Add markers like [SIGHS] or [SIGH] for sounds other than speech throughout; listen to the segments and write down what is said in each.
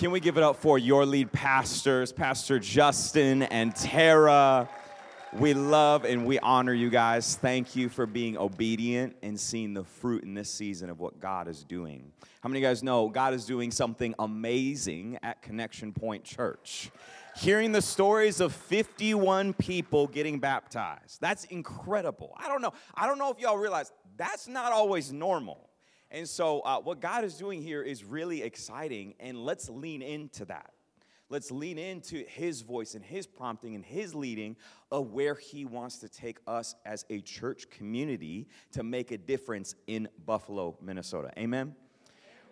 Can we give it up for your lead pastors, Pastor Justin and Tara? We love and we honor you guys. Thank you for being obedient and seeing the fruit in this season of what God is doing. How many of you guys know God is doing something amazing at Connection Point Church? Hearing the stories of 51 people getting baptized. That's incredible. I don't know. I don't know if y'all realize that's not always normal. And so, uh, what God is doing here is really exciting, and let's lean into that. Let's lean into His voice and His prompting and His leading of where He wants to take us as a church community to make a difference in Buffalo, Minnesota. Amen?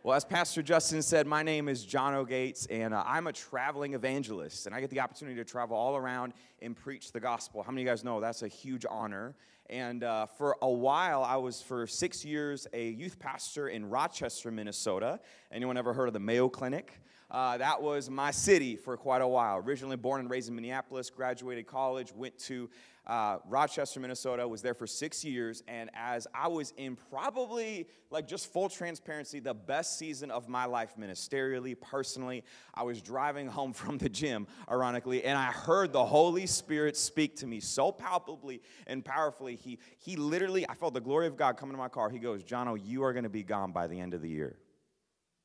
Well, as Pastor Justin said, my name is Jono Gates, and uh, I'm a traveling evangelist, and I get the opportunity to travel all around and preach the gospel. How many of you guys know that's a huge honor? And uh, for a while, I was for six years a youth pastor in Rochester, Minnesota. Anyone ever heard of the Mayo Clinic? Uh, that was my city for quite a while. Originally born and raised in Minneapolis, graduated college, went to uh, Rochester, Minnesota, was there for six years. And as I was in probably, like just full transparency, the best season of my life ministerially, personally, I was driving home from the gym, ironically, and I heard the Holy Spirit speak to me so palpably and powerfully. He, he literally, I felt the glory of God coming to my car. He goes, Jono, you are going to be gone by the end of the year.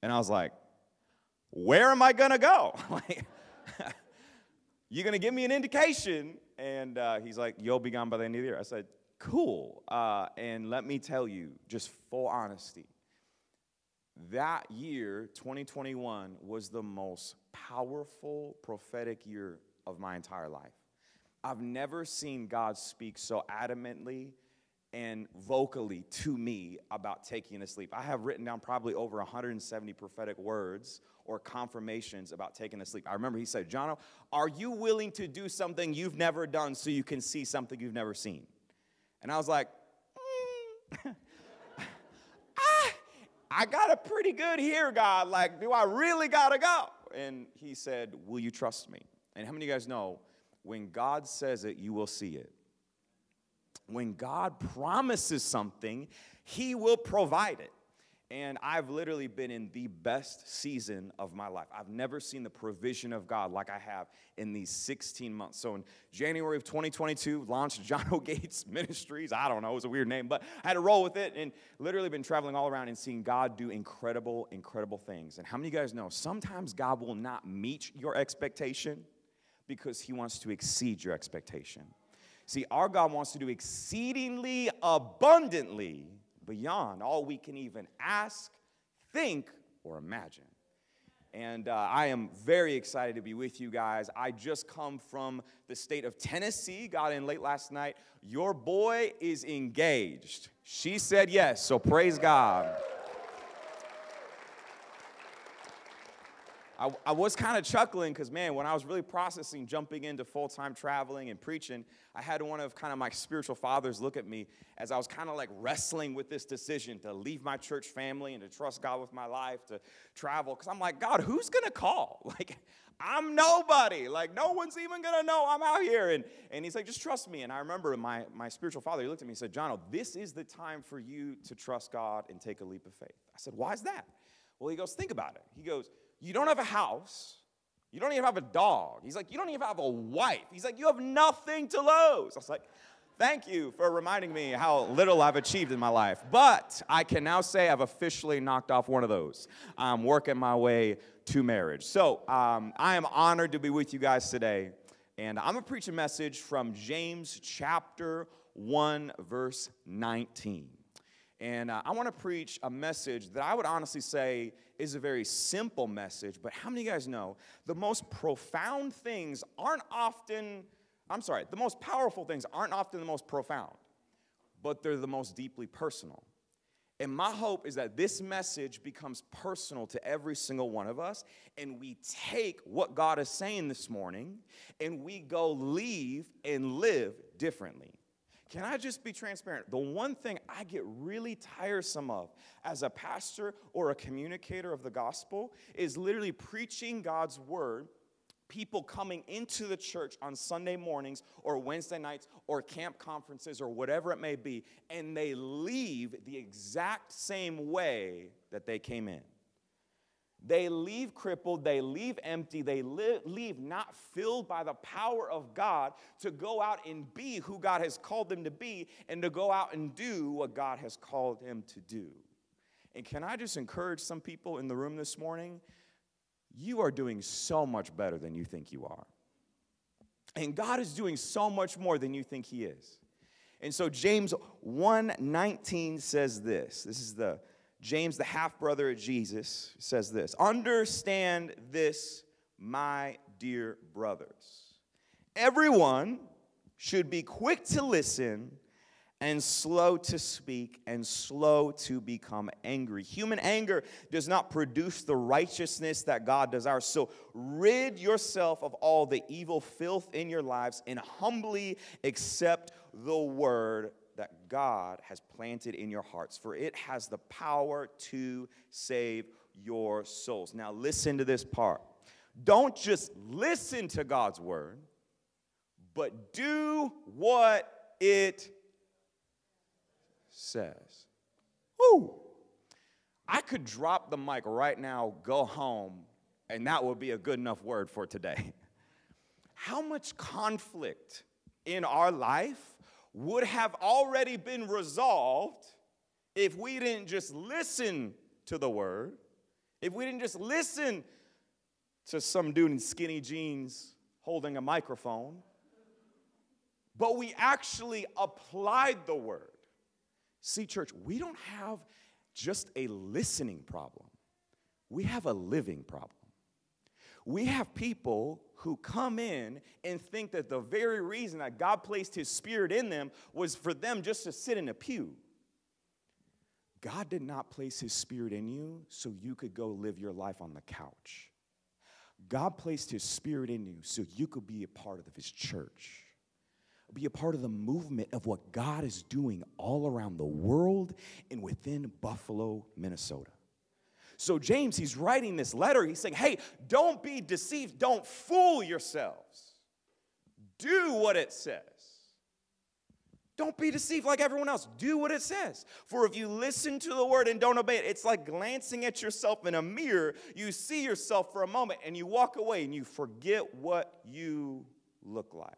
And I was like, where am I gonna go? [LAUGHS] like, [LAUGHS] you're gonna give me an indication. And uh, he's like, you'll be gone by the end of the year. I said, cool. Uh, and let me tell you, just full honesty, that year, 2021, was the most powerful prophetic year of my entire life. I've never seen God speak so adamantly and vocally to me about taking a sleep. I have written down probably over 170 prophetic words or confirmations about taking a sleep. I remember he said, Jono, are you willing to do something you've never done so you can see something you've never seen? And I was like, mm. [LAUGHS] ah, I got a pretty good here, God. Like, do I really gotta go? And he said, Will you trust me? And how many of you guys know when God says it, you will see it? When God promises something, He will provide it. And I've literally been in the best season of my life. I've never seen the provision of God like I have in these 16 months. So in January of 2022, launched [LAUGHS] Jono Gates Ministries. I don't know, it was a weird name, but I had to roll with it and literally been traveling all around and seeing God do incredible, incredible things. And how many of you guys know sometimes God will not meet your expectation because he wants to exceed your expectation? See, our God wants to do exceedingly abundantly beyond all we can even ask, think, or imagine. And uh, I am very excited to be with you guys. I just come from the state of Tennessee, got in late last night. Your boy is engaged. She said yes, so praise God. I, I was kind of chuckling because, man, when I was really processing jumping into full time traveling and preaching, I had one of kind of my spiritual fathers look at me as I was kind of like wrestling with this decision to leave my church family and to trust God with my life, to travel. Because I'm like, God, who's going to call? [LAUGHS] Like, I'm nobody. Like, no one's even going to know I'm out here. And, and he's like, just trust me. And I remember my, my spiritual father, he looked at me and said, John, this is the time for you to trust God and take a leap of faith. I said, why is that? Well, he goes, think about it. He goes, you don't have a house. You don't even have a dog. He's like, You don't even have a wife. He's like, You have nothing to lose. I was like, Thank you for reminding me how little I've achieved in my life. But I can now say I've officially knocked off one of those. I'm working my way to marriage. So um, I am honored to be with you guys today. And I'm going to preach a message from James chapter 1, verse 19. And uh, I want to preach a message that I would honestly say is a very simple message, but how many of you guys know the most profound things aren't often, I'm sorry, the most powerful things aren't often the most profound, but they're the most deeply personal. And my hope is that this message becomes personal to every single one of us, and we take what God is saying this morning and we go leave and live differently. Can I just be transparent? The one thing I get really tiresome of as a pastor or a communicator of the gospel is literally preaching God's word people coming into the church on Sunday mornings or Wednesday nights or camp conferences or whatever it may be, and they leave the exact same way that they came in. They leave crippled, they leave empty, they leave not filled by the power of God to go out and be who God has called them to be and to go out and do what God has called them to do. And can I just encourage some people in the room this morning? You are doing so much better than you think you are. And God is doing so much more than you think he is. And so James 1:19 says this. This is the James, the half brother of Jesus, says this Understand this, my dear brothers. Everyone should be quick to listen and slow to speak and slow to become angry. Human anger does not produce the righteousness that God desires. So rid yourself of all the evil filth in your lives and humbly accept the word that God has planted in your hearts, for it has the power to save your souls. Now, listen to this part. Don't just listen to God's word, but do what it says. Woo! I could drop the mic right now, go home, and that would be a good enough word for today. [LAUGHS] How much conflict in our life would have already been resolved if we didn't just listen to the word, if we didn't just listen to some dude in skinny jeans holding a microphone, but we actually applied the word. See, church, we don't have just a listening problem, we have a living problem. We have people who come in and think that the very reason that God placed His Spirit in them was for them just to sit in a pew. God did not place His Spirit in you so you could go live your life on the couch. God placed His Spirit in you so you could be a part of His church be a part of the movement of what God is doing all around the world and within Buffalo, Minnesota. So, James, he's writing this letter. He's saying, hey, don't be deceived. Don't fool yourselves. Do what it says. Don't be deceived like everyone else. Do what it says. For if you listen to the word and don't obey it, it's like glancing at yourself in a mirror. You see yourself for a moment and you walk away and you forget what you look like.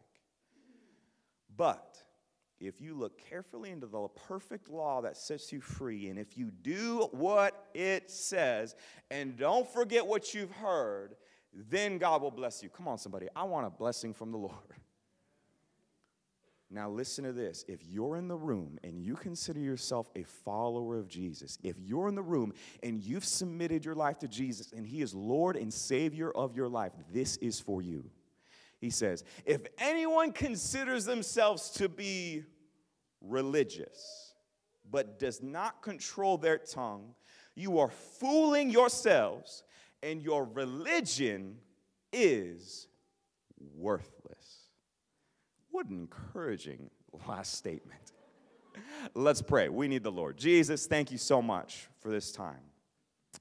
But if you look carefully into the perfect law that sets you free, and if you do what it says, and don't forget what you've heard, then God will bless you. Come on, somebody. I want a blessing from the Lord. Now, listen to this. If you're in the room and you consider yourself a follower of Jesus, if you're in the room and you've submitted your life to Jesus and He is Lord and Savior of your life, this is for you he says, If anyone considers themselves to be religious, but does not control their tongue, you are fooling yourselves, and your religion is worthless. What an encouraging last statement. Let's pray. We need the Lord. Jesus, thank you so much for this time.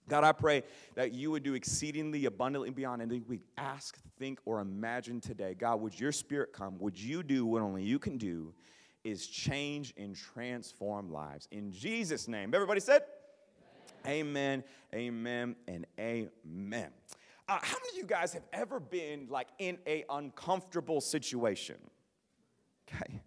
God, I pray that you would do exceedingly abundantly beyond anything we ask, think, or imagine today. God, would your spirit come? Would you do what only you can do? Is change and transform lives. In Jesus' name. Everybody said, Amen, amen, and amen. Uh, how many of you guys have ever been like in a uncomfortable situation? Okay.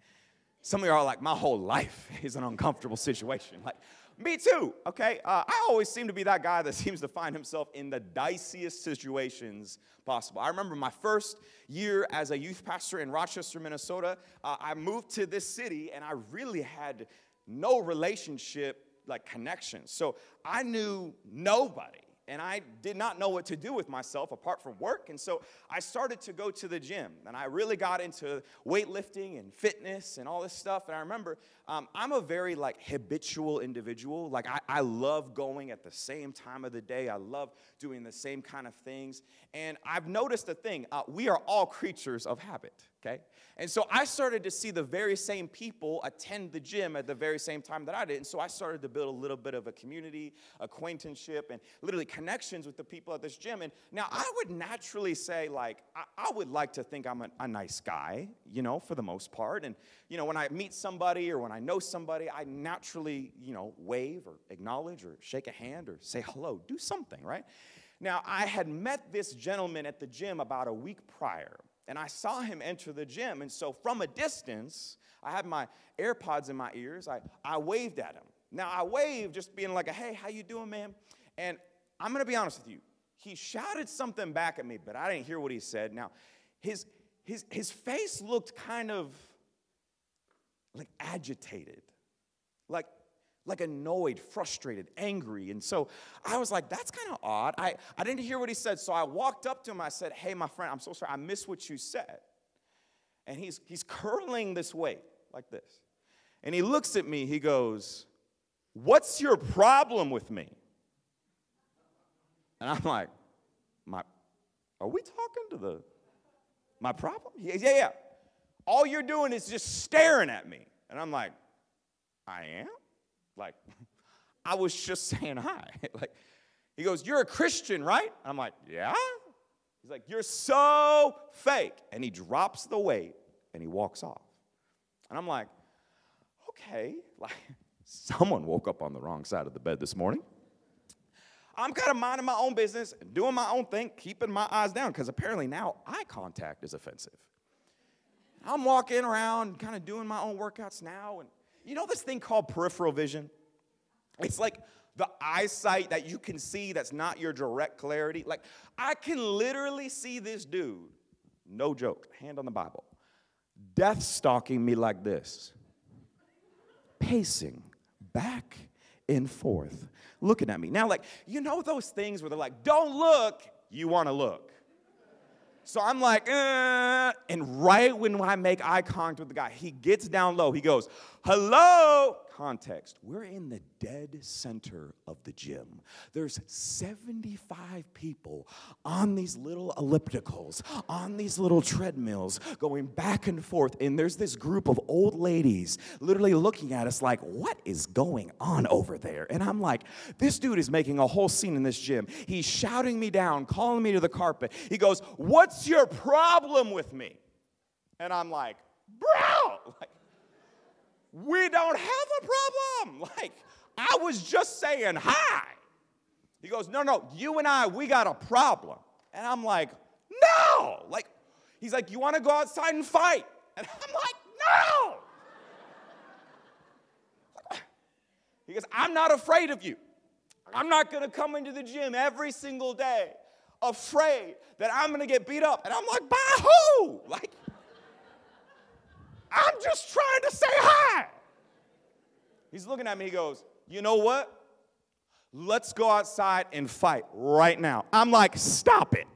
Some of you are like, my whole life [LAUGHS] is an uncomfortable situation. Like, me too, okay? Uh, I always seem to be that guy that [LAUGHS] seems to find himself in the diciest situations possible. I remember my first year as a youth pastor in Rochester, Minnesota. Uh, I moved to this city and I really had no relationship, like connection. So I knew nobody and I did not know what to do with myself apart from work. And so I started to go to the gym, and I really got into weightlifting and fitness and all this stuff. And I remember um, I'm a very like habitual individual. Like I, I love going at the same time of the day. I love doing the same kind of things. And I've noticed a thing: uh, we are all creatures of habit okay? And so I started to see the very same people attend the gym at the very same time that I did. And so I started to build a little bit of a community, acquaintanceship, and literally connections with the people at this gym. And now I would naturally say, like, I, I would like to think I'm a, a nice guy, you know, for the most part. And, you know, when I meet somebody or when I know somebody, I naturally, you know, wave or acknowledge or shake a hand or say hello, do something, right? Now, I had met this gentleman at the gym about a week prior, and I saw him enter the gym. And so, from a distance, I had my AirPods in my ears. I, I waved at him. Now, I waved just being like, hey, how you doing, man? And I'm to be honest with you. He shouted something back at me, but I didn't hear what he said. Now, his, his, his face looked kind of like agitated, like like annoyed, frustrated, angry. And so I was like, that's kind of odd. I, I didn't hear what he said. So I walked up to him. I said, hey, my friend, I'm so sorry. I missed what you said. And he's, he's curling this way, like this. And he looks at me. He goes, What's your problem with me? And I'm like, my, Are we talking to the, my problem? Goes, Yeah, yeah. All you're doing is just staring at me. And I'm like, I am? Like, [LAUGHS] I was just [LAUGHS] saying hi. [LAUGHS] like, he goes, You're a Christian, right? I'm like, Yeah. He's like, You're so fake. And he drops the weight and he walks off. And I'm like, Okay, like, someone woke up on the wrong side of the bed this morning. I'm kind of minding my own business, and doing my own thing, keeping my eyes down, because apparently now eye contact is offensive. I'm walking around, kind of doing my own workouts now, and you know this thing called peripheral vision? It's like the eyesight that you can see that's not your direct clarity. Like, I can literally see this dude, no joke, hand on the Bible, death stalking me like this, pacing back and forth, looking at me. Now, like, you know those things where they're like, don't look, you wanna look. So I'm like, uh, and right when I make eye contact with the guy, he gets down low. He goes, hello. Context, we're in the dead center of the gym. There's 75 people on these little ellipticals, on these little treadmills, going back and forth. And there's this group of old ladies literally looking at us like, what is going on over there? And I'm like, this dude is making a whole scene in this gym. He's shouting me down, calling me to the carpet. He goes, What's your problem with me? And I'm like, Bro! [LAUGHS] Like, we don't have a problem. [LAUGHS] Like, I was just saying hi. He goes, No, no, you and I, we got a problem. And I'm like, No. Like, he's like, You want to go outside and fight? And [LAUGHS] I'm like, No. [LAUGHS] He goes, I'm not afraid of you. I'm not going to come into the gym every single day afraid that I'm going to get beat up. And I'm like, by who? Like, I'm just trying to say hi. He's looking at me, he goes, You know what? Let's go outside and fight right now. I'm like, Stop it.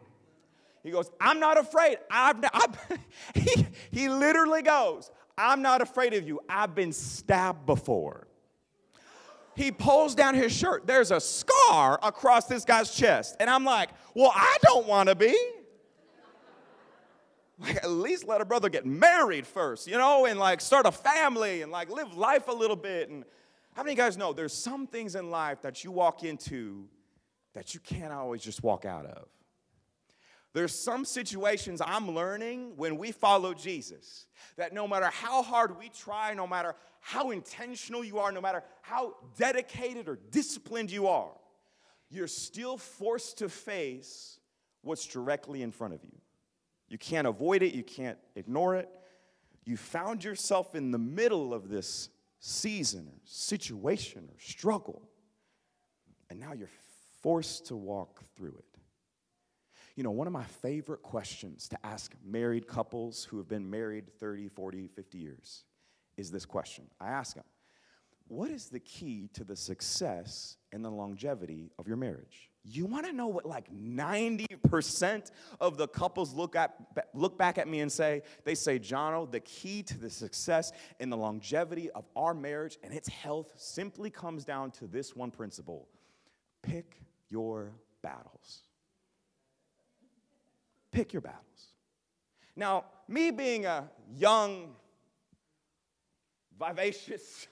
He goes, I'm not afraid. I've, I've [LAUGHS] he, he literally goes, I'm not afraid of you. I've been stabbed before. He pulls down his shirt. There's a scar across this guy's chest. And I'm like, well, I don't want to be. Like, at least let a brother get married first, you know, and like start a family and like live life a little bit. And how many of you guys know there's some things in life that you walk into that you can't always just walk out of? There's some situations I'm learning when we follow Jesus that no matter how hard we try, no matter how intentional you are, no matter how dedicated or disciplined you are, you're still forced to face what's directly in front of you. You can't avoid it, you can't ignore it. You found yourself in the middle of this season or situation or struggle, and now you're forced to walk through it. You know, one of my favorite questions to ask married couples who have been married 30, 40, 50 years is this question. I ask them, What is the key to the success and the longevity of your marriage? You want to know what like 90% of the couples look at look back at me and say, they say, Jono, the key to the success and the longevity of our marriage and its health simply comes down to this one principle. Pick your battles. Pick your battles. Now, me being a young, vivacious,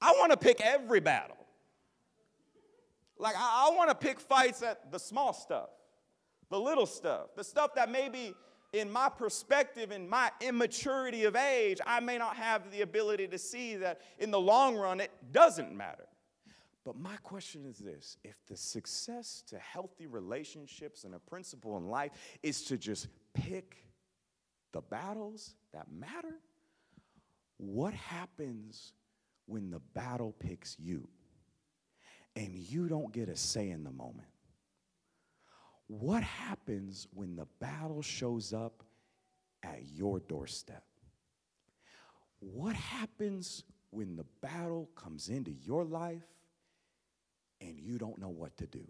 I want to pick every battle. Like, I, I want to pick fights at the small stuff, the little stuff, the stuff that maybe in my perspective, in my immaturity of age, I may not have the ability to see that in the long run it doesn't matter. But my question is this if the success to healthy relationships and a principle in life is to just pick the battles that matter, what happens when the battle picks you and you don't get a say in the moment? What happens when the battle shows up at your doorstep? What happens when the battle comes into your life and you don't know what to do?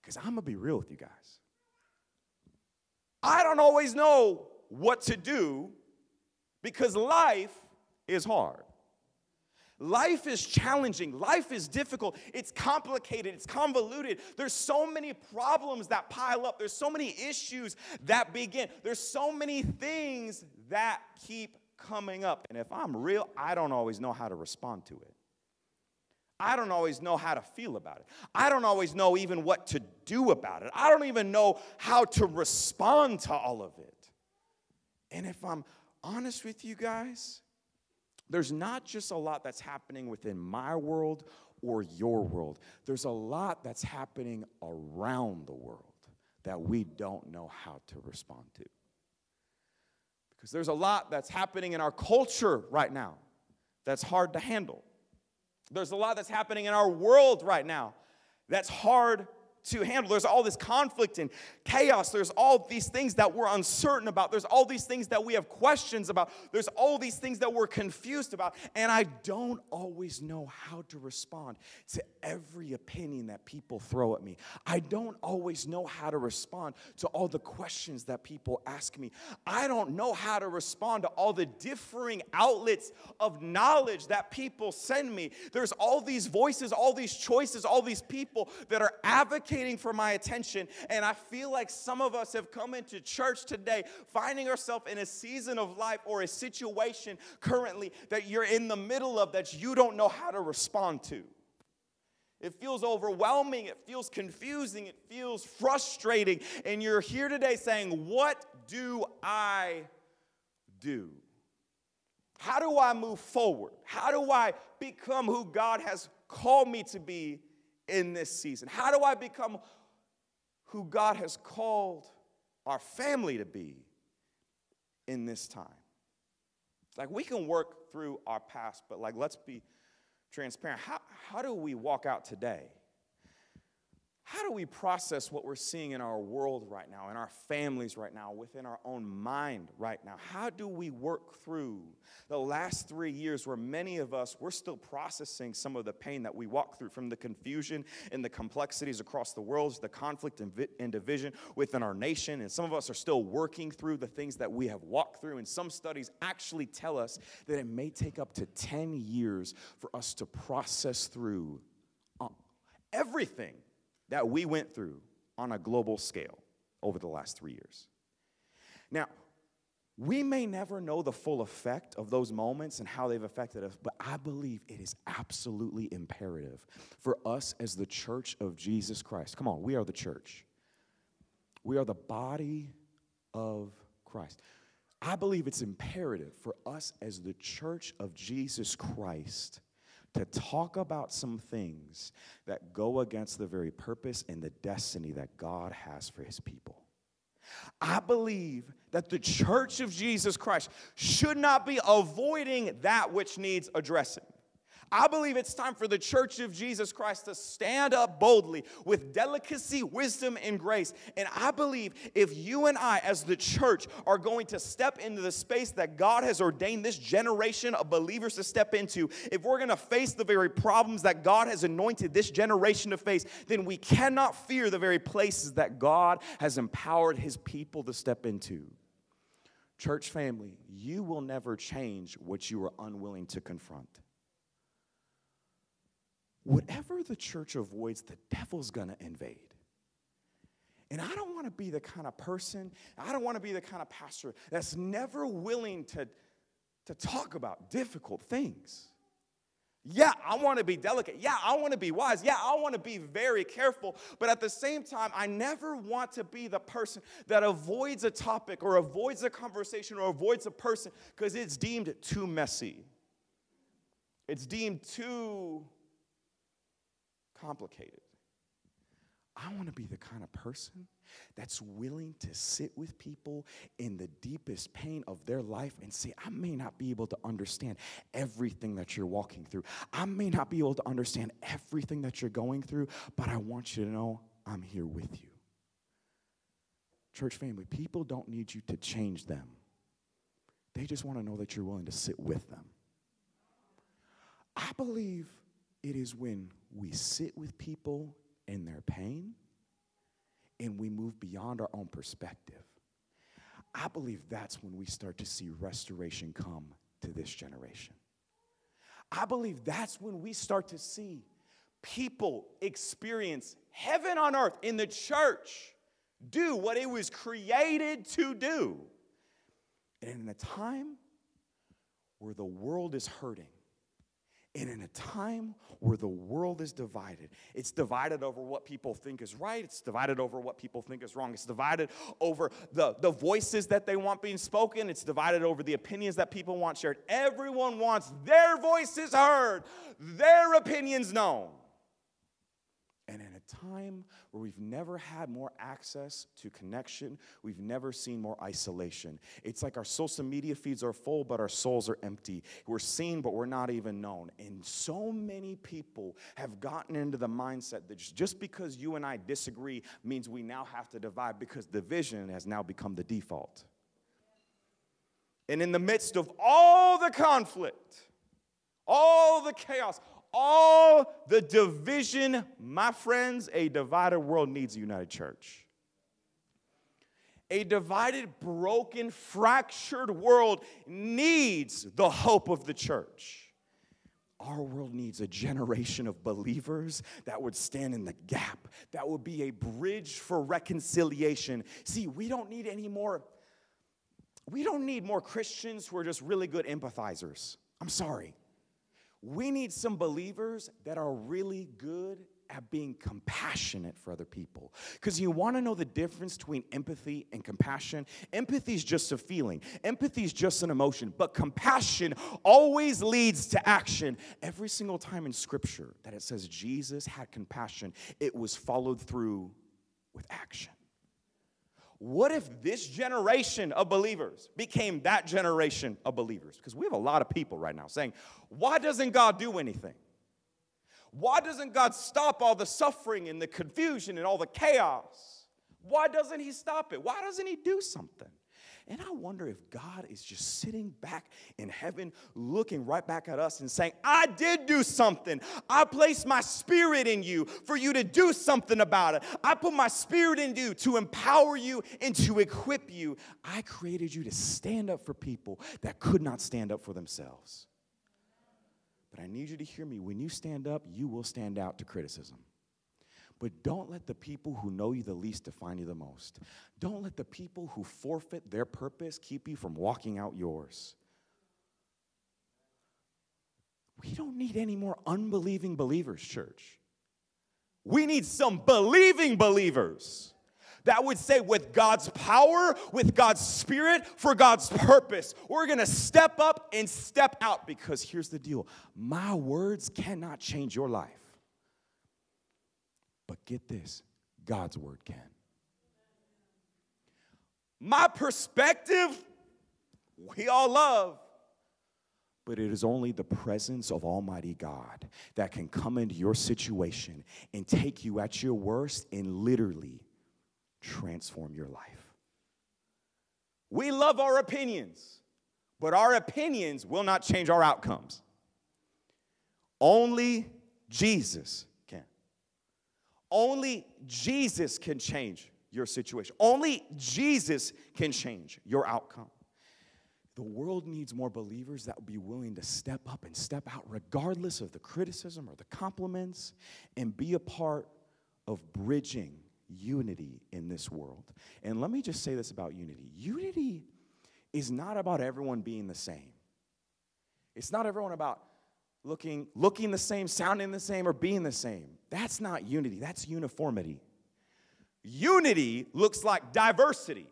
Because I'm going to be real with you guys. I don't always know what to do because life is hard. Life is challenging. Life is difficult. It's complicated. It's convoluted. There's so many problems that pile up. There's so many issues that begin. There's so many things that keep coming up. And if I'm real, I don't always know how to respond to it. I don't always know how to feel about it. I don't always know even what to do about it. I don't even know how to respond to all of it. And if I'm honest with you guys, there's not just a lot that's happening within my world or your world, there's a lot that's happening around the world that we don't know how to respond to. Because there's a lot that's happening in our culture right now that's hard to handle. There's a lot that's happening in our world right now that's hard to handle. There's all this conflict and chaos. There's all these things that we're uncertain about. There's all these things that we have questions about. There's all these things that we're confused about. And I don't always know how to respond to every opinion that people throw at me. I don't always know how to respond to all the questions that people ask me. I don't know how to respond to all the differing outlets of knowledge that people send me. There's all these voices, all these choices, all these people that are advocating for my attention. And I feel like some of us have come into church today finding ourselves in a season of life or a situation currently that you're in the middle of that you don't know how to respond to. It feels overwhelming. It feels confusing. It feels frustrating. And you're here today saying, What do I do? How do I move forward? How do I become who God has called me to be in this season? How do I become who God has called our family to be in this time? Like we can work through our past, but like let's be transparent. How, how do we walk out today? How do we process what we're seeing in our world right now, in our families right now, within our own mind right now? How do we work through the last three years where many of us, we're still processing some of the pain that we walk through from the confusion and the complexities across the world, the conflict and, vi- and division within our nation. And some of us are still working through the things that we have walked through. And some studies actually tell us that it may take up to 10 years for us to process through uh, everything that we went through on a global scale over the last three years. Now, we may never know the full effect of those moments and how they've affected us, but I believe it is absolutely imperative for us as the church of Jesus Christ. Come on, we are the church. We are the body of Christ. I believe it's imperative for us as the church of Jesus Christ to talk about some things that go against the very purpose and the destiny that God has for his people. I believe that the church of Jesus Christ should not be avoiding that which needs addressing. I believe it's time for the church of Jesus Christ to stand up boldly with delicacy, wisdom, and grace. And I believe if you and I, as the church, are going to step into the space that God has ordained this generation of believers to step into, if we're going to face the very problems that God has anointed this generation to face, then we cannot fear the very places that God has empowered his people to step into. Church family, you will never change what you are unwilling to confront whatever the church avoids, the devil's gonna invade. And I don't wanna be the kind of person, I don't wanna be the kind of pastor that's never willing to, to talk about difficult things. Yeah, I want to be delicate. Yeah, I want to be wise. Yeah, I want to be very careful. But at the same time, I never want to be the person that avoids a topic or avoids a conversation or avoids a person because it's deemed too messy. It's deemed too complicated. I want to be the kind of person that's willing to sit with people in the deepest pain of their life and say, I may not be able to understand everything that you're walking through. I may not be able to understand everything that you're going through, but I want you to know I'm here with you. Church family, people don't need you to change them, they just want to know that you're willing to sit with them. I believe it is when we sit with people in their pain and we move beyond our own perspective. I believe that's when we start to see restoration come to this generation. I believe that's when we start to see people experience heaven on earth in the church do what it was created to do. And in a time where the world is hurting, and in a time where the world is divided, it's divided over what people think is right, it's divided over what people think is wrong, it's divided over the, the voices that they want being spoken, it's divided over the opinions that people want shared. Everyone wants their voices heard, their opinions known. Time where we've never had more access to connection, we've never seen more isolation. It's like our social media feeds are full, but our souls are empty. We're seen, but we're not even known. And so many people have gotten into the mindset that just because you and I disagree means we now have to divide because division has now become the default. And in the midst of all the conflict, all the chaos, all the division, my friends, a divided world needs a united church. A divided, broken, fractured world needs the hope of the church. Our world needs a generation of believers that would stand in the gap, that would be a bridge for reconciliation. See, we don't need any more, we don't need more Christians who are just really good empathizers. I'm sorry. We need some believers that are really good at being compassionate for other people. Because you want to know the difference between empathy and compassion. Empathy is just a feeling, empathy is just an emotion, but compassion always leads to action. Every single time in Scripture that it says Jesus had compassion, it was followed through with action. What if this generation of believers became that generation of believers? Because we have a lot of people right now saying, why doesn't God do anything? Why doesn't God stop all the suffering and the confusion and all the chaos? Why doesn't He stop it? Why doesn't He do something? And I wonder if God is just sitting back in heaven, looking right back at us and saying, I did do something. I placed my spirit in you for you to do something about it. I put my spirit in you to empower you and to equip you. I created you to stand up for people that could not stand up for themselves. But I need you to hear me. When you stand up, you will stand out to criticism. But don't let the people who know you the least define you the most. Don't let the people who forfeit their purpose keep you from walking out yours. We don't need any more unbelieving believers, church. We need some believing believers that would say, with God's power, with God's spirit, for God's purpose, we're gonna step up and step out because here's the deal my words cannot change your life. But get this God's word can. My perspective, we all love. But it is only the presence of Almighty God that can come into your situation and take you at your worst and literally transform your life. We love our opinions, but our opinions will not change our outcomes. Only Jesus only Jesus can change your situation. Only Jesus can change your outcome. The world needs more believers that will be willing to step up and step out, regardless of the criticism or the compliments, and be a part of bridging unity in this world. And let me just say this about unity unity is not about everyone being the same, it's not everyone about looking, looking the same, sounding the same, or being the same. That's not unity, that's uniformity. Unity looks like diversity,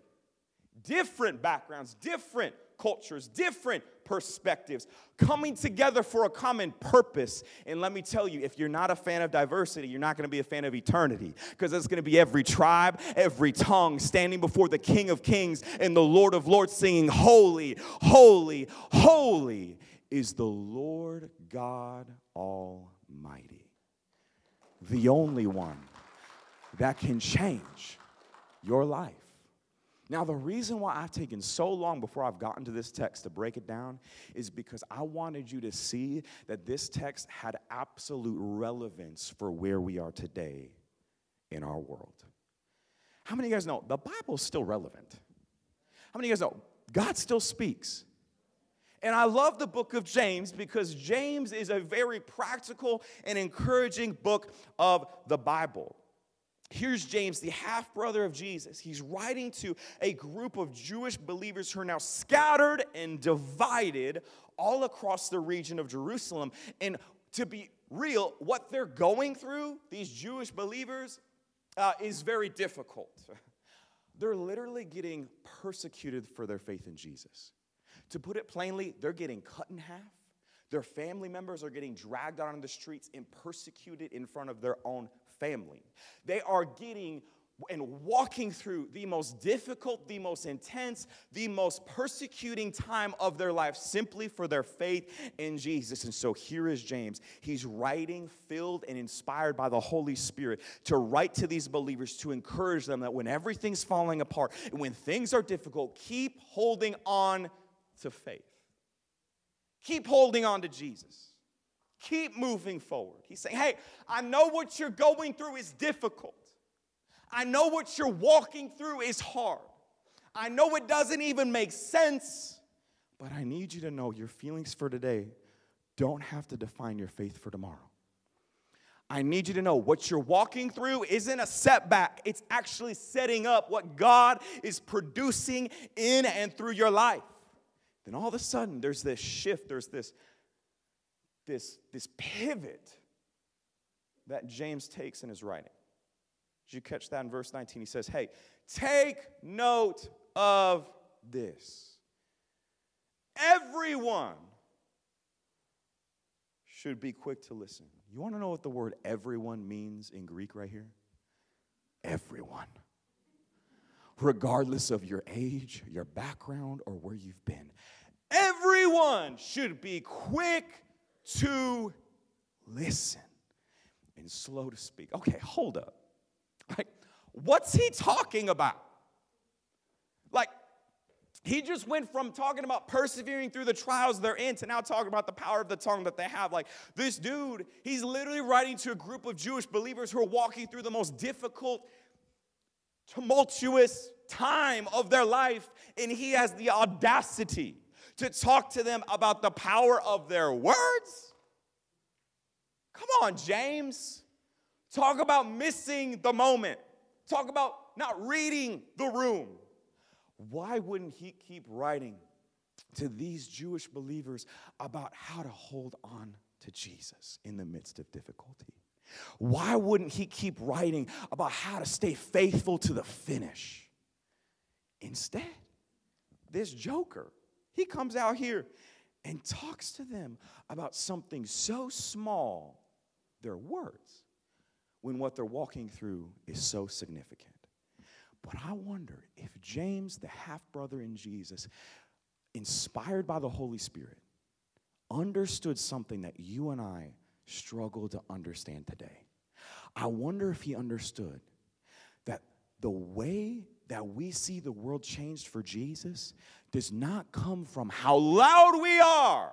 different backgrounds, different cultures, different perspectives, coming together for a common purpose. And let me tell you, if you're not a fan of diversity, you're not going to be a fan of eternity because it's going to be every tribe, every tongue standing before the King of Kings and the Lord of Lords singing, Holy, holy, holy is the Lord God Almighty, the only one that can change your life. Now, the reason why I've taken so long before I've gotten to this text to break it down is because I wanted you to see that this text had absolute relevance for where we are today in our world. How many of you guys know the Bible's still relevant? How many of you guys know God still speaks? And I love the book of James because James is a very practical and encouraging book of the Bible. Here's James, the half brother of Jesus. He's writing to a group of Jewish believers who are now scattered and divided all across the region of Jerusalem. And to be real, what they're going through, these Jewish believers, uh, is very difficult. [LAUGHS] They're literally getting persecuted for their faith in Jesus. To put it plainly, they're getting cut in half. Their family members are getting dragged out on the streets and persecuted in front of their own family. They are getting and walking through the most difficult, the most intense, the most persecuting time of their life simply for their faith in Jesus. And so here is James. He's writing, filled and inspired by the Holy Spirit to write to these believers to encourage them that when everything's falling apart and when things are difficult, keep holding on to faith. Keep holding on to Jesus. Keep moving forward. He's saying, Hey, I know what you're going through is difficult. I know what you're walking through is hard. I know it doesn't even make sense, but I need you to know your feelings for today don't have to define your faith for tomorrow. I need you to know what you're walking through isn't a setback, it's actually setting up what God is producing in and through your life. Then all of a sudden, there's this shift, there's this this, this pivot that James takes in his writing. Did you catch that in verse 19? He says, Hey, take note of this. Everyone should be quick to listen. You want to know what the word everyone means in Greek right here? Everyone. Regardless of your age, your background, or where you've been, everyone should be quick to listen and slow to speak. Okay, hold up. Like, what's he talking about? Like, he just went from talking about persevering through the trials they're in to now talking about the power of the tongue that they have. Like, this dude, he's literally writing to a group of Jewish believers who are walking through the most difficult, tumultuous time of their life, and he has the audacity to talk to them about the power of their words? Come on, James. Talk about missing the moment. Talk about not reading the room. Why wouldn't he keep writing to these Jewish believers about how to hold on to Jesus in the midst of difficulty? Why wouldn't he keep writing about how to stay faithful to the finish? Instead, this joker he comes out here and talks to them about something so small, their words, when what they're walking through is so significant. But I wonder if James, the half brother in Jesus, inspired by the Holy Spirit, understood something that you and I struggle to understand today. I wonder if he understood that the way that we see the world changed for Jesus does not come from how loud we are,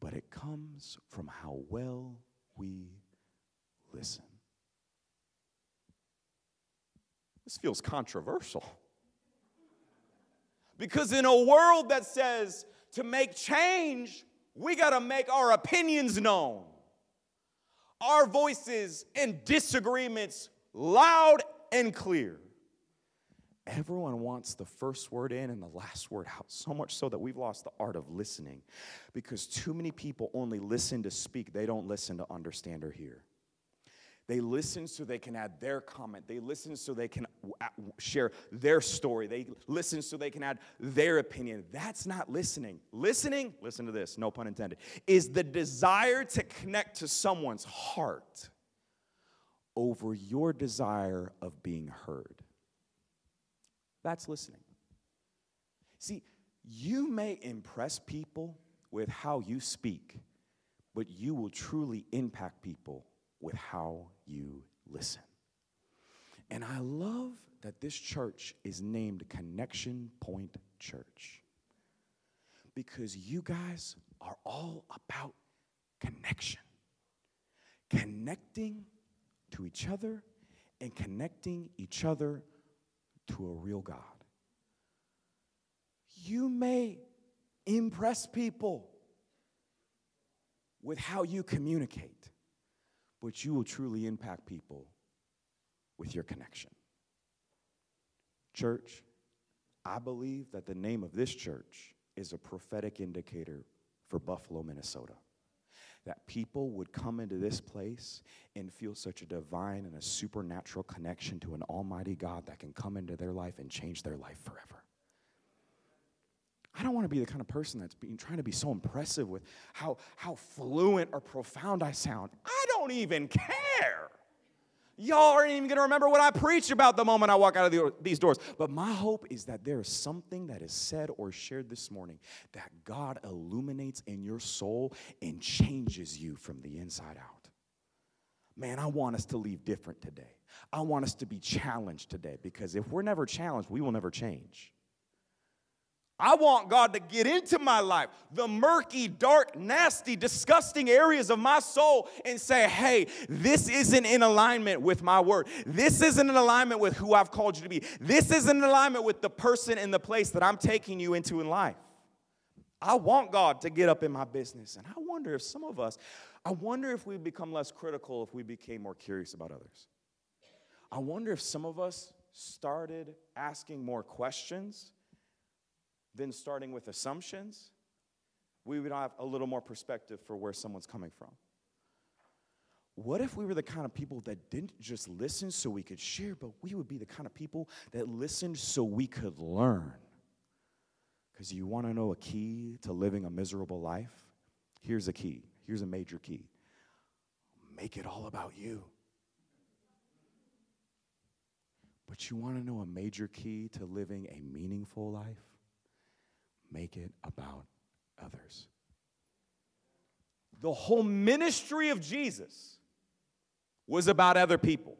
but it comes from how well we listen. This feels controversial. Because in a world that says to make change, we got to make our opinions known, our voices and disagreements loud and clear. Everyone wants the first word in and the last word out, so much so that we've lost the art of listening because too many people only listen to speak, they don't listen to understand or hear. They listen so they can add their comment. They listen so they can share their story. They listen so they can add their opinion. That's not listening. Listening, listen to this, no pun intended, is the desire to connect to someone's heart over your desire of being heard. That's listening. See, you may impress people with how you speak, but you will truly impact people with how you listen. And I love that this church is named Connection Pointe Church because you guys are all about connection, connecting to each other and connecting each other to a real God. You may impress people with how you communicate, but you will truly impact people with your connection. Church, I believe that the name of this church is a prophetic indicator for Buffalo, Minnesota. That people would come into this place and feel such a divine and a supernatural connection to an almighty God that can come into their life and change their life forever. I don't want to be the kind of person that's being trying to be so impressive with how, how fluent or profound I sound. I don't even care. Y'all aren't even going to remember what I preach about the moment I walk out of the, these doors. But my hope is that there is something that is said or shared this morning that God illuminates in your soul and changes you from the inside out. Man, I want us to leave different today. I want us to be challenged today because if we're never challenged, we will never change. I want God to get into my life, the murky, dark, nasty, disgusting areas of my soul, and say, hey, this isn't in alignment with my word. This isn't in alignment with who I've called you to be. This isn't in alignment with the person and the place that I'm taking you into in life. I want God to get up in my business. And I wonder if some of us, I wonder if we become less critical if we became more curious about others. I wonder if some of us started asking more questions than starting with assumptions, we would have a little more perspective for where someone's coming from. What if we were the kind of people that didn't just listen so we could share, but we would be the kind of people that listened so we could learn? Because you want to know a key to living a miserable life? Here's a key. Here's a major key make it all about you. But you want to know a major key to living a meaningful life? Make it about others. The whole ministry of Jesus was about other people.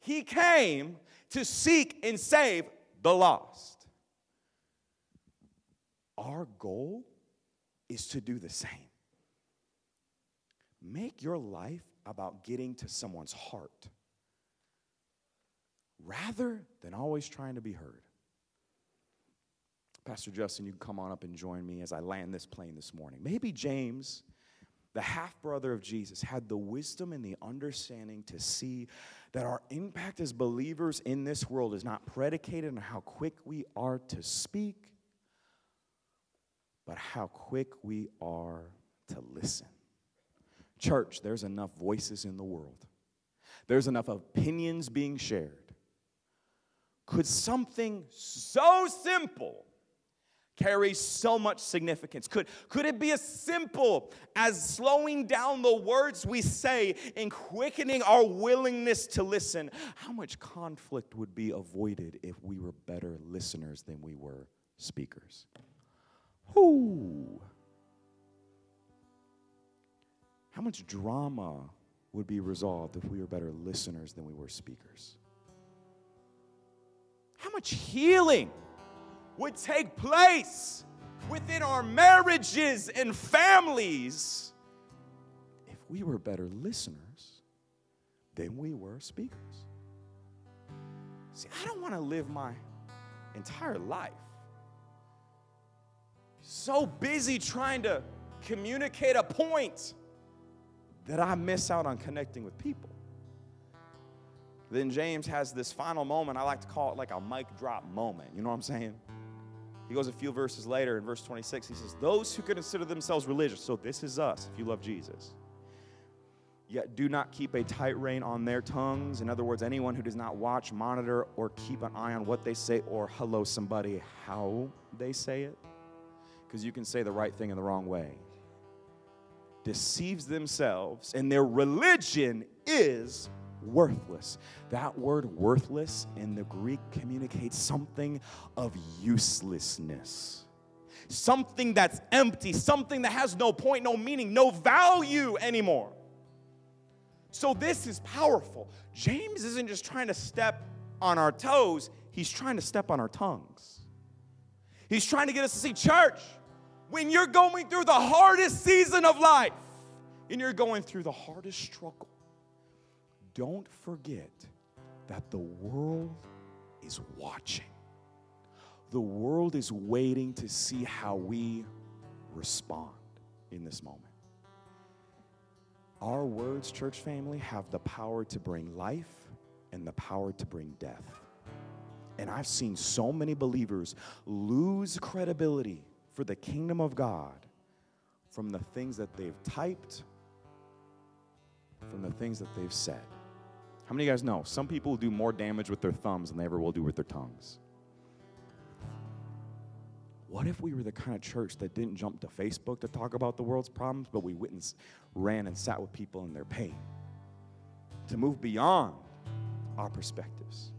He came to seek and save the lost. Our goal is to do the same. Make your life about getting to someone's heart rather than always trying to be heard. Pastor Justin, you can come on up and join me as I land this plane this morning. Maybe James, the half brother of Jesus, had the wisdom and the understanding to see that our impact as believers in this world is not predicated on how quick we are to speak, but how quick we are to listen. Church, there's enough voices in the world, there's enough opinions being shared. Could something so simple carries so much significance. Could, could it be as simple as slowing down the words we say and quickening our willingness to listen? How much conflict would be avoided if we were better listeners than we were speakers? How much drama would be resolved if we were better listeners than we were speakers? How much healing? Would take place within our marriages and families if we were better listeners than we were speakers. See, I don't want to live my entire life so busy trying to communicate a point that I miss out on connecting with people. Then James has this final moment. I like to call it like a mic drop moment. You know what I'm saying? He goes a few verses later in verse 26. He says, Those who consider themselves religious, so this is us if you love Jesus, Yet do not keep a tight rein on their tongues. In other words, anyone who does not watch, monitor, or keep an eye on what they say or hello somebody how they say it. Because you can say the right thing in the wrong way. Deceives themselves, and their religion is worthless. That word worthless in the Greek communicates something of uselessness. Something that's empty, something that has no point, no meaning, no value anymore. So, this is powerful. James isn't just trying to step on our toes, he's trying to step on our tongues. He's trying to get us to see, church, when you're going through the hardest season of life and you're going through the hardest struggle, don't forget that the world is watching. The world is waiting to see how we respond in this moment. Our words, church family, have the power to bring life and the power to bring death. And I've seen so many believers lose credibility for the kingdom of God from the things that they've typed, from the things that they've said. How many of you guys know some people do more damage with their thumbs than they ever will do with their tongues? What if we were the kind of church that didn't jump to Facebook to talk about the world's problems, but we went and ran and sat with people in their pain? To move beyond our perspectives.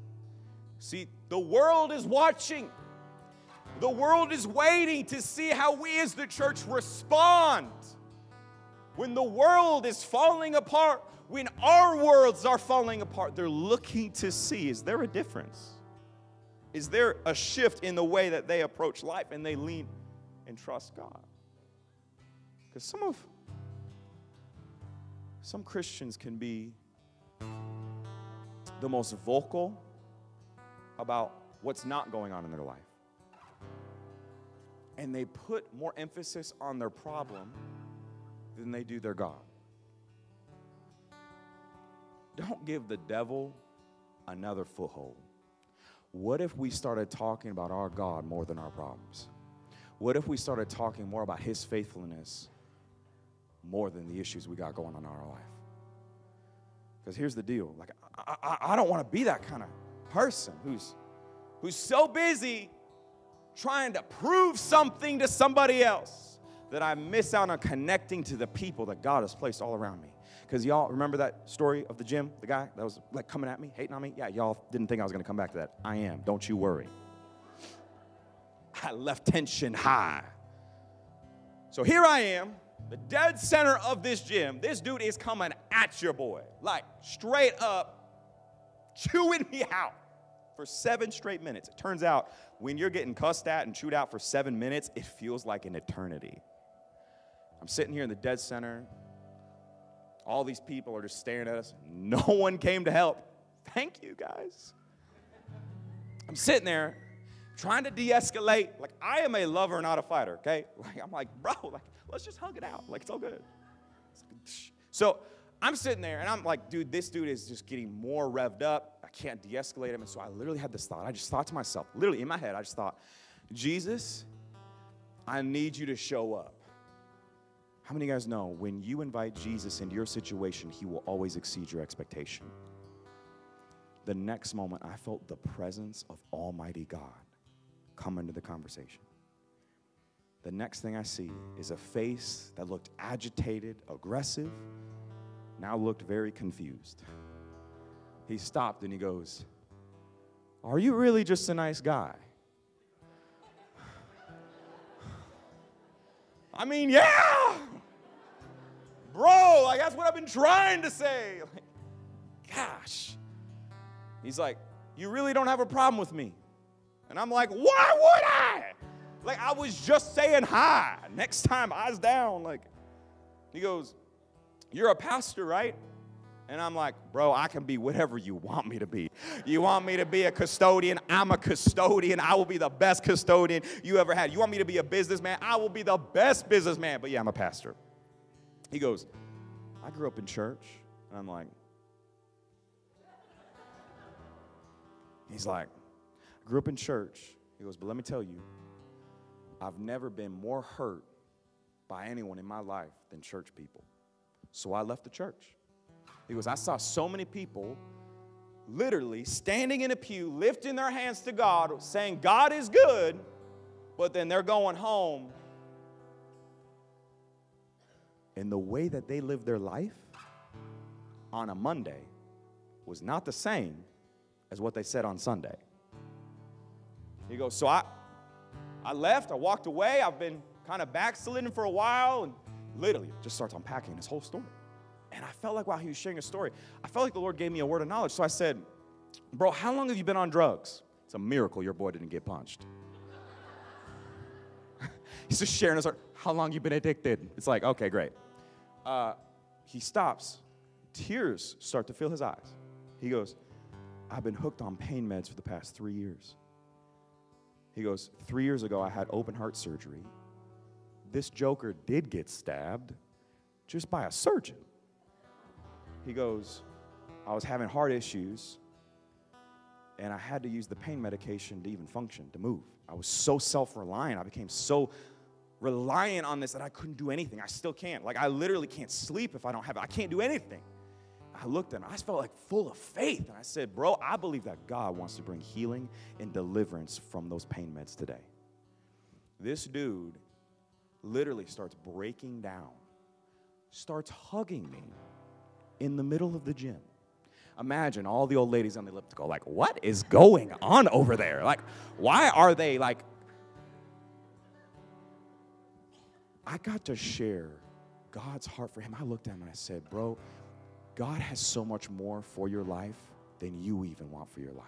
See, the world is watching. The world is waiting to see how we as the church respond. When the world is falling apart, when our worlds are falling apart, they're looking to see is there a difference? Is there a shift in the way that they approach life and they lean and trust God? Because some of some Christians can be the most vocal about what's not going on in their life. And they put more emphasis on their problem than they do their God. Don't give the devil another foothold. What if we started talking about our God more than our problems? What if we started talking more about His faithfulness more than the issues we got going on in our life? Because here's the deal like, I, I, I don't want to be that kind of person who's, who's so busy trying to prove something to somebody else that I miss out on connecting to the people that God has placed all around me. Because y'all remember that story of the gym, the guy that was like coming at me, hating on me? Yeah, y'all didn't think I was gonna come back to that. I am. Don't you worry. I left tension high. So here I am, the dead center of this gym. This dude is coming at your boy, like straight up, chewing me out for seven straight minutes. It turns out when you're getting cussed at and chewed out for seven minutes, it feels like an eternity. I'm sitting here in the dead center, all these people are just staring at us. No [LAUGHS] one came to help. Thank you, guys. I'm sitting there trying to de escalate. Like, I am a lover, not a fighter, okay? [LAUGHS] Like, I'm like, bro, like, let's just hug it out. Like, it's all good. So I'm sitting there and I'm like, dude, this dude is just getting more revved up. I can't de escalate him. And so I literally had this thought. I just thought to myself, literally in my head, I just thought, Jesus, I need you to show up. How many of you guys know when you invite Jesus into your situation, he will always exceed your expectation? The next moment, I felt the presence of Almighty God come into the conversation. The next thing I see is a face that looked agitated, aggressive, now looked very confused. He stopped and he goes, Are you really just a nice guy? [SIGHS] I mean, yeah! Bro, like that's what I've been trying to say. [LAUGHS] Like, gosh. He's like, You really don't have a problem with me. And I'm like, Why would I? Like, I was just saying hi. Next time, eyes down. Like, he goes, You're a pastor, right? And I'm like, bro, I can be whatever you want me to be. You want me to be a custodian? I'm a custodian. I will be the best custodian you ever had. You want me to be a businessman? I will be the best businessman. But yeah, I'm a pastor. He goes, I grew up in church. And I'm like, he's like, I grew up in church. He goes, but let me tell you, I've never been more hurt by anyone in my life than church people. So I left the church. He goes, I saw so many people literally standing in a pew, lifting their hands to God, saying, God is good, but then they're going home. And the way that they lived their life on a Monday was not the same as what they said on Sunday. He goes, So I, I left, I walked away, I've been kind of backsliding for a while, and literally just starts unpacking his whole story. And I felt like while he was sharing a story, I felt like the Lord gave me a word of knowledge. So I said, Bro, how long have you been on drugs? It's a miracle your boy didn't get punched. [LAUGHS] He's just sharing his heart. How long you been addicted? It's like, okay, great. Uh, he stops. Tears start to fill his eyes. He goes, I've been hooked on pain meds for the past three years. He goes, Three years ago, I had open heart surgery. This joker did get stabbed just by a surgeon. He goes, I was having heart issues and I had to use the pain medication to even function, to move. I was so self reliant. I became so reliant on this that I couldn't do anything. I still can't. Like, I literally can't sleep if I don't have it. I can't do anything. I looked at him, I felt like full of faith. And I said, Bro, I believe that God wants to bring healing and deliverance from those pain meds today. This dude literally starts breaking down, starts hugging me in the middle of the gym. Imagine all the old ladies on the elliptical, like, what is going on over there? Like, why are they like? I got to share God's heart for him. I looked at him and I said, Bro, God has so much more for your life than you even want for your life.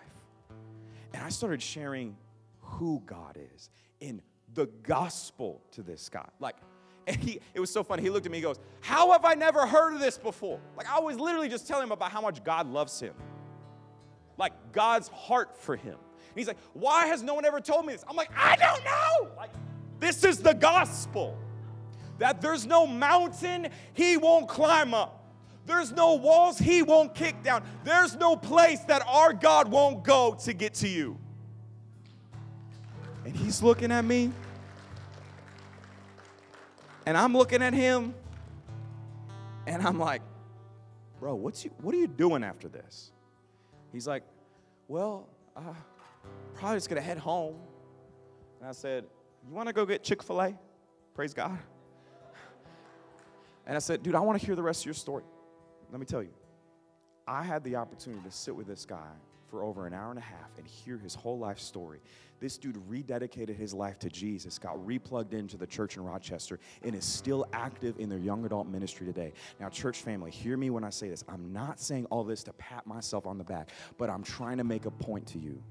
And I started sharing who God is in the gospel to this guy. Like, and he, it was so funny. He looked at me, he goes, How have I never heard of this before? Like, I was literally just telling him about how much God loves him, like God's heart for him. And he's like, Why has no one ever told me this? I'm like, I don't know. Like, this is the gospel that there's no mountain he won't climb up. There's no walls he won't kick down. There's no place that our God won't go to get to you. And he's looking at me. And I'm looking at him and I'm like, bro, what's you, what are you doing after this? He's like, well, uh, probably just gonna head home. And I said, you wanna go get Chick fil A? Praise God. And I said, dude, I wanna hear the rest of your story. Let me tell you, I had the opportunity to sit with this guy for over an hour and a half and hear his whole life story. This dude rededicated his life to Jesus, got replugged into the church in Rochester, and is still active in their young adult ministry today. Now, church family, hear me when I say this. I'm not saying all this to pat myself on the back, but I'm trying to make a point to you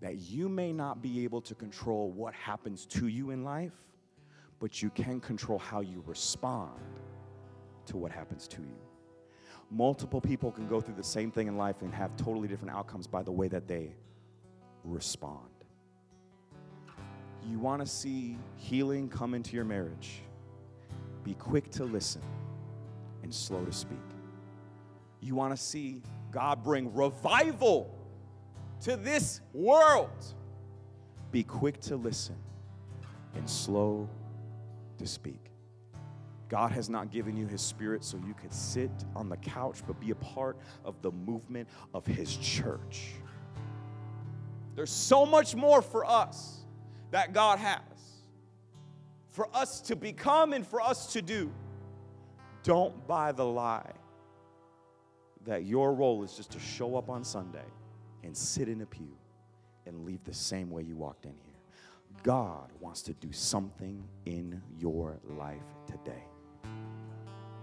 that you may not be able to control what happens to you in life, but you can control how you respond to what happens to you. Multiple people can go through the same thing in life and have totally different outcomes by the way that they respond. You want to see healing come into your marriage, be quick to listen and slow to speak. You want to see God bring revival to this world, be quick to listen and slow to speak. God has not given you his spirit so you could sit on the couch, but be a part of the movement of his church. There's so much more for us that God has for us to become and for us to do. Don't buy the lie that your role is just to show up on Sunday and sit in a pew and leave the same way you walked in here. God wants to do something in your life today.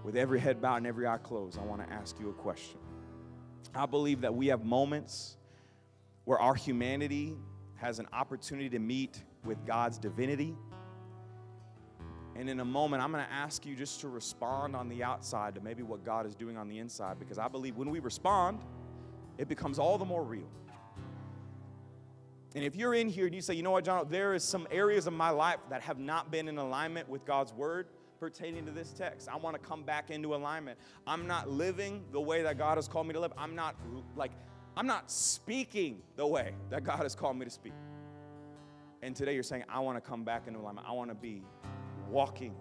With every head bowed and every eye closed, I want to ask you a question. I believe that we have moments where our humanity has an opportunity to meet with God's divinity. And in a moment, I'm going to ask you just to respond on the outside to maybe what God is doing on the inside, because I believe when we respond, it becomes all the more real. And if you're in here and you say, you know what, John, there is some areas of my life that have not been in alignment with God's word, pertaining to this text. I want to come back into alignment. I'm not living the way that God has called me to live. I'm not like I'm not speaking the way that God has called me to speak. And today you're saying, I want to come back into alignment. I want to be walking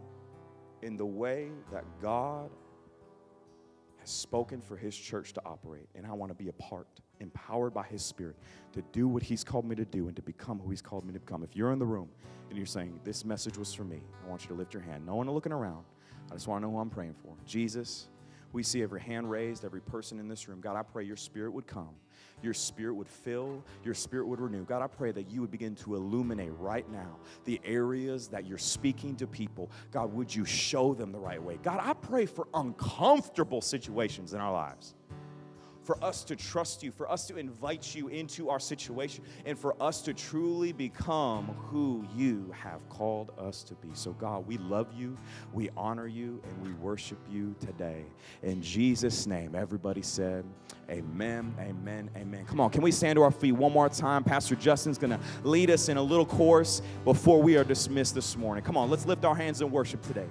in the way that God has spoken for His church to operate, and I want to be a part, empowered by His Spirit, to do what He's called me to do and to become who He's called me to become. If you're in the room and you're saying, This message was for me, I want you to lift your hand. No one looking around. I just want to know who I'm praying for. Jesus, we see every hand raised, every person in this room. God, I pray your Spirit would come your spirit would fill, your spirit would renew. God, I pray that you would begin to illuminate right now the areas that you're speaking to people. God, would you show them the right way? God, I pray for uncomfortable situations in our lives for us to trust you, for us to invite you into our situation, and for us to truly become who you have called us to be. So, God, we love you, we honor you, and we worship you today. In Jesus' name, everybody said, Amen, amen, amen. Come on, can we stand to our feet one more time? Pastor Justin's going to lead us in a little chorus before we are dismissed this morning. Come on, let's lift our hands and worship today.